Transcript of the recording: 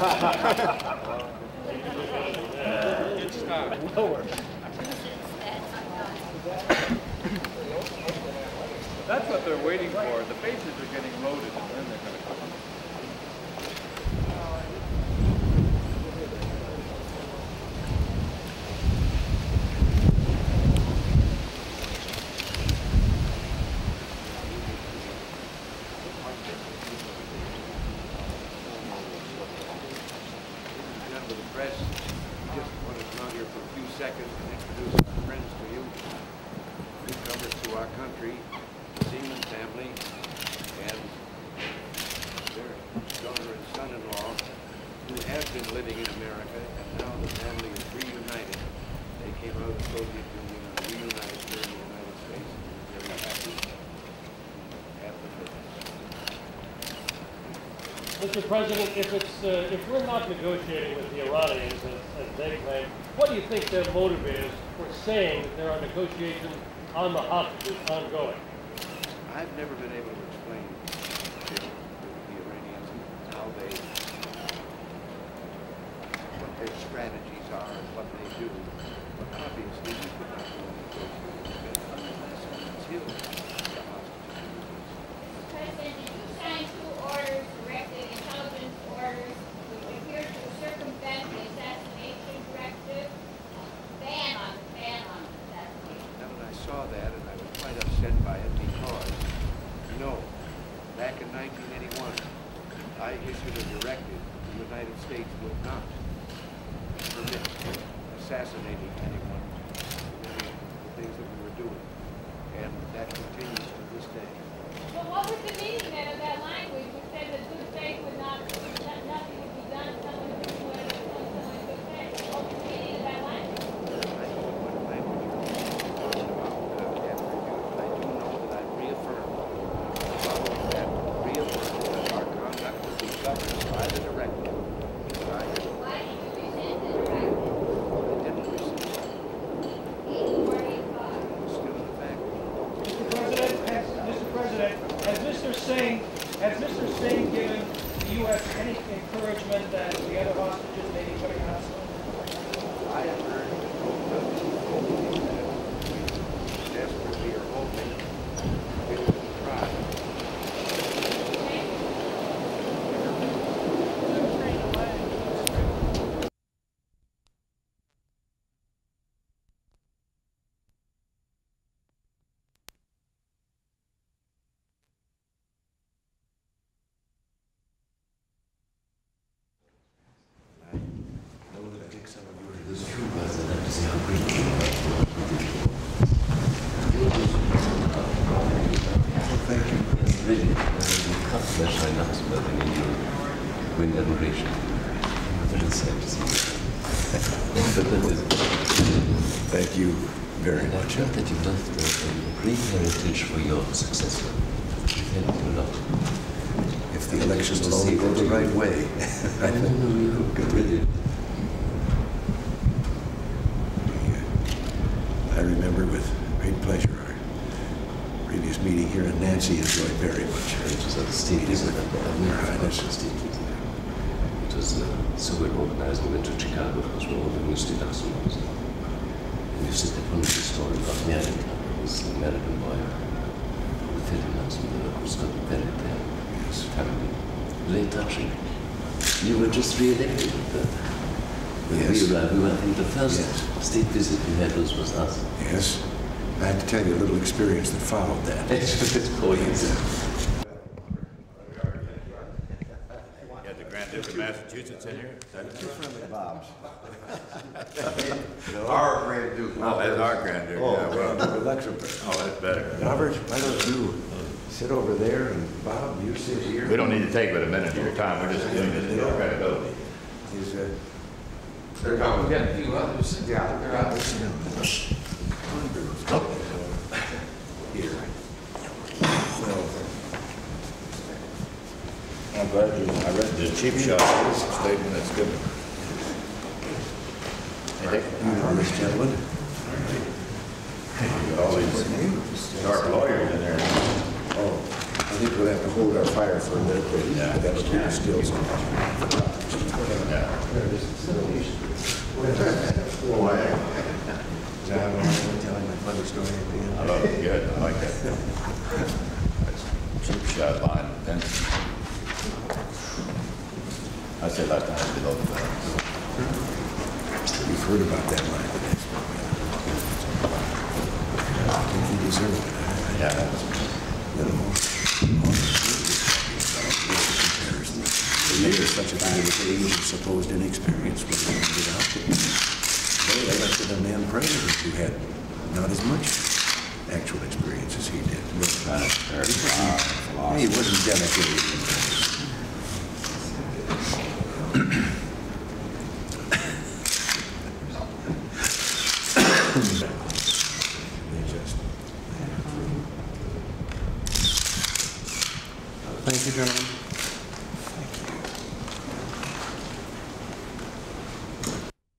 That's what they're waiting for. The bases are getting loaded and then they're gonna come. Member of the press, we just want to come out here for a few seconds and introduce our friends to you. Newcomers to our country, the Zieman family, and their daughter and son-in-law, who have been living in America, and now the family is reunited. They came out of the Soviet Union and reunited here in the United States, and we're very happy to have them with us. Mr. President, if it's, uh, if we're not negotiating with the Iranians as, as they claim, what do you think their motive is for saying that there are negotiations on the hostages ongoing? I've never been able to explain to the Iranians how they, what their strategies are and what they do. But obviously, we could not do the hostages are released. President, did you sign two orders directed, intelligence orders, which appear to circumvent the assassination directive? Ban on, ban on assassination. Now, when I saw that, and I was quite upset by it because, no, back in 1981, I issued a directive the United States would not permit assassinating anyone the things that we were doing. And that continues to this day. But what was the meaning then of that language which said that good faith would not, that nothing would be done if someone did whatever, someone in good faith? What was the meaning of that language? I don't know what language you're talking about, uh, have reviewed, but I do know that I reaffirmed, following that, reaffirmed that our conduct will be governed by the directive. that I had Why did you rescind the directive? I didn't rescind it. Eight forty-five. It's still in effect. Mr. President, has, Mr. President, has Mr. Singh, has Mr. Singh given the U.S. any encouragement that the other hostages may be putting on soon? I have heard nothing that desperately are hoping it will try. I know that I think some of you are This true was that I have to see how great you are. Thank you. Yes, really. Uh, you can't measure enough smelling in your wind admiration. I'm very sad to see you. but that is Thank you very and I'm sure that you've left a, great heritage for your successor. Thank you a lot. If the elections will go the right way. I know you could really. I remember with great pleasure our here in Nancy enjoyed very much. It was at the state visit and I've never forgotten the state visit. It was uh, so well organized. We went to Chicago because we all the new state arsenals. And you said that one of the story about America was the American boy who fell in love with the who's got buried there. His family. Very touching. You were just re-elected. Yes. we arrived, we were, I think the first Yes. state visit we had was, was us. Yes, I have to tell you a little experience that followed that. It's coincidence. You the Grand Duke of Massachusetts in here? Bob's. Our Grand Duke. Oh, that's our Grand Duke, yeah, well, Luxembourg. oh, that's better. Robert, why don't you sit over there and Bob, you sit here. We don't need to take but a minute of your time, we're just doing this to our credibility. Is, uh, They're coming. We got a few others. Yeah, they're out. Here. Well, I'm glad you, I read the cheap shot statement, it's good. you know this gentleman? All these sharp lawyers in there. Oh, I think we'll have to hold our fire for a minute, but Yeah. that would be the skills. John, I'm telling my funny story end. I love it, good, I like that. Cheap shot line. I said last time, below the fence. You've heard about that line. I think you deserve it. Yeah, that was, You know. Maybe such a thing as age and supposed inexperience when they get out there. They elected a man president who had not as much actual experience as he did. uh, He wasn't dedicated. Thank you, gentlemen.